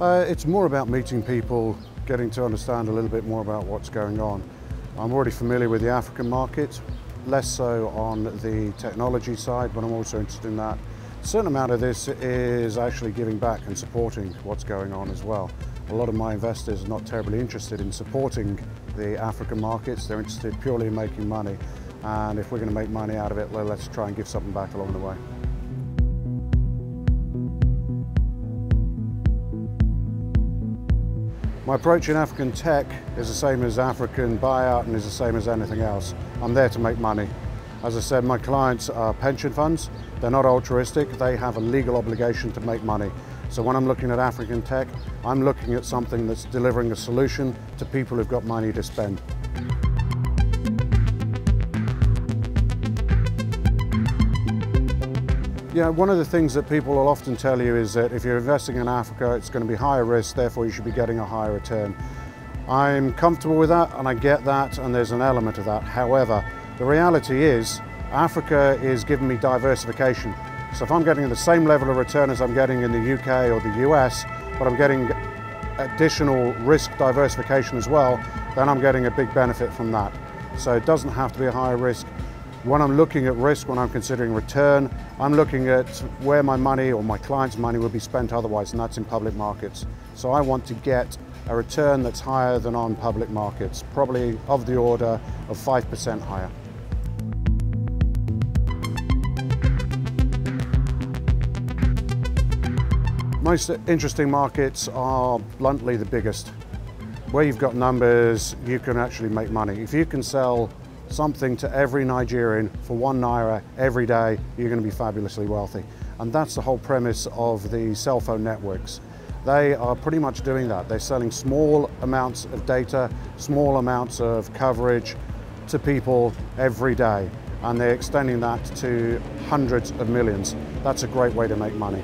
Uh, it's more about meeting people, getting to understand a little bit more about what's going on. I'm already familiar with the African market, less so on the technology side, but I'm also interested in that. A certain amount of this is actually giving back and supporting what's going on as well. A lot of my investors are not terribly interested in supporting the African markets, they're interested purely in making money. And if we're going to make money out of it, let's try and give something back along the way. My approach in African tech is the same as African buyout and is the same as anything else. I'm there to make money. As I said, my clients are pension funds. They're not altruistic. They have a legal obligation to make money. So when I'm looking at African tech, I'm looking at something that's delivering a solution to people who've got money to spend. Yeah, one of the things that people will often tell you is that if you're investing in Africa, it's going to be higher risk, therefore you should be getting a higher return. I'm comfortable with that and I get that and there's an element of that. However, the reality is Africa is giving me diversification. So if I'm getting the same level of return as I'm getting in the UK or the US, but I'm getting additional risk diversification as well, then I'm getting a big benefit from that. So it doesn't have to be a higher risk, when I'm looking at risk, when I'm considering return, I'm looking at where my money or my client's money will be spent otherwise, and that's in public markets. So I want to get a return that's higher than on public markets, probably of the order of 5% higher. Most interesting markets are bluntly the biggest. Where you've got numbers, you can actually make money. If you can sell something to every Nigerian for one naira every day, you're going to be fabulously wealthy. And that's the whole premise of the cell phone networks. They are pretty much doing that. They're selling small amounts of data, small amounts of coverage to people every day. And they're extending that to hundreds of millions. That's a great way to make money.